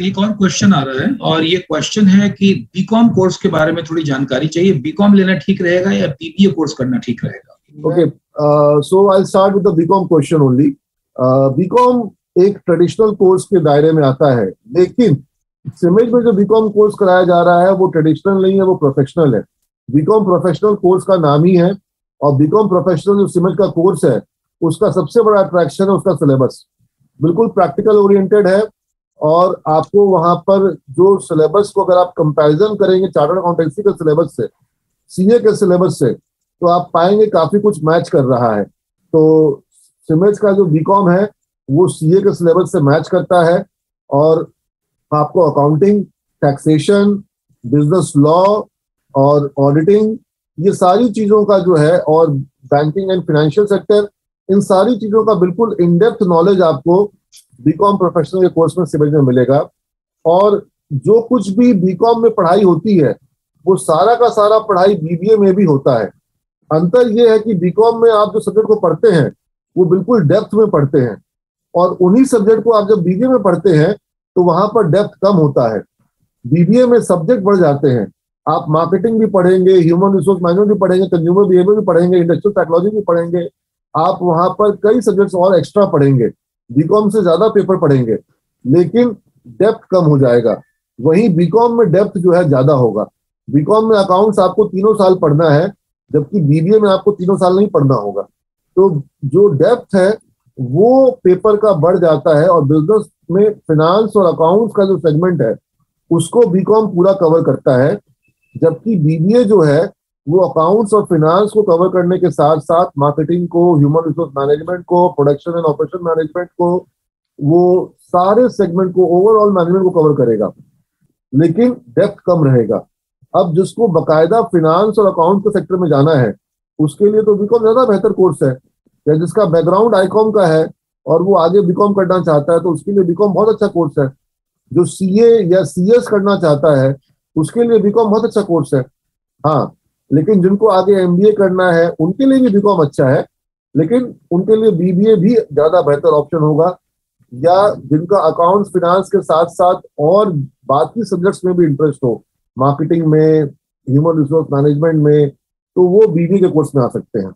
एक और क्वेश्चन आ रहा है और ये क्वेश्चन है कि बीकॉम कोर्स के बारे में थोड़ी जानकारी चाहिए। बीकॉम लेना ठीक रहेगा या बीबीए कोर्स करना ठीक रहेगा? Okay so I start with the BCom question only BCom एक ट्रेडिशनल कोर्स के दायरे में आता है, लेकिन सिमेज में जो बीकॉम कोर्स कराया जा रहा है, वो ट्रेडिशनल नहीं है, वो प्रोफेशनल है। बीकॉम प्रोफेशनल कोर्स का नाम ही है और बीकॉम प्रोफेशनल जो सिमेज का कोर्स है, उसका सबसे बड़ा अट्रैक्शन है उसका सिलेबस बिल्कुल प्रैक्टिकल ओरिएंटेड है और आपको वहाँ पर जो सिलेबस को अगर आप कंपैरिजन करेंगे चार्टर्ड अकाउंटेंसी के सिलेबस से सीए के सिलेबस से तो आप पाएँगे काफ़ी कुछ मैच कर रहा है। तो सिमेज का जो बीकॉम है, वो सीए के सिलेबस से मैच करता है और आपको अकाउंटिंग टैक्सेशन बिज़नेस लॉ और ऑडिटिंग ये सारी चीज़ों का जो है और बैंकिंग एंड फाइनेंशियल सेक्टर इन सारी चीज़ों का बिल्कुल इन डेप्थ नॉलेज आपको बीकॉम प्रोफेशनल के कोर्स में सिविल में मिलेगा। और जो कुछ भी बीकॉम में पढ़ाई होती है, वो सारा का सारा पढ़ाई बीबीए में भी होता है। अंतर ये है कि बीकॉम में आप जो सब्जेक्ट को पढ़ते हैं, वो बिल्कुल डेप्थ में पढ़ते हैं। और उन्हीं सब्जेक्ट को आप जब बीबीए में पढ़ते हैं तो वहाँ पर डेप्थ कम होता है। बीबीए में सब्जेक्ट बढ़ जाते हैं। आप मार्केटिंग भी पढ़ेंगे ह्यूमन रिसोर्स मैनेजमेंट भी पढ़ेंगे कंज्यूमर बिहेवियर भी पढ़ेंगे इंडस्ट्रियल टेक्नोलॉजी भी पढ़ेंगे। आप वहाँ पर कई सब्जेक्ट्स और एक्स्ट्रा पढ़ेंगे। बीकॉम से ज़्यादा पेपर पढ़ेंगे, लेकिन डेप्थ कम हो जाएगा। वहीं बीकॉम में डेप्थ जो है ज़्यादा होगा। बीकॉम में अकाउंट्स आपको तीनों साल पढ़ना है, जबकि बीबीए में आपको तीनों साल नहीं पढ़ना होगा। तो जो डेप्थ है, वो पेपर का बढ़ जाता है और बिज़नेस में फिनांस और अकाउंट्स का जो सेगमेंट है, उसको बीकॉम पूरा कवर करता है, जबकि बीबीए जो है वो अकाउंट्स और फिनांस को कवर करने के साथ साथ मार्केटिंग को ह्यूमन रिसोर्स मैनेजमेंट को प्रोडक्शन एंड ऑपरेशन मैनेजमेंट को, वो सारे सेगमेंट को ओवरऑल मैनेजमेंट को कवर करेगा। लेकिन डेप्थ कम रहेगा। अब जिसको बकायदा फिनांस और अकाउंट के सेक्टर में जाना है, उसके लिए तो बीकॉम ज़्यादा बेहतर कोर्स है। या जिसका बैकग्राउंड आईकॉम का है और वो आगे बीकॉम करना चाहता है तो उसके लिए बीकॉम बहुत अच्छा कोर्स है। जो सीए या सीएस करना चाहता है, उसके लिए बीकॉम बहुत अच्छा कोर्स है। हाँ लेकिन जिनको आगे एमबीए करना है, उनके लिए भी बीकॉम अच्छा है, लेकिन उनके लिए बीबीए भी ज़्यादा बेहतर ऑप्शन होगा। या जिनका अकाउंट्स फिनांस के साथ साथ और बाकी सब्जेक्ट्स में भी इंटरेस्ट हो मार्केटिंग में ह्यूमन रिसोर्स मैनेजमेंट में तो वो बीबीए के कोर्स में आ सकते हैं।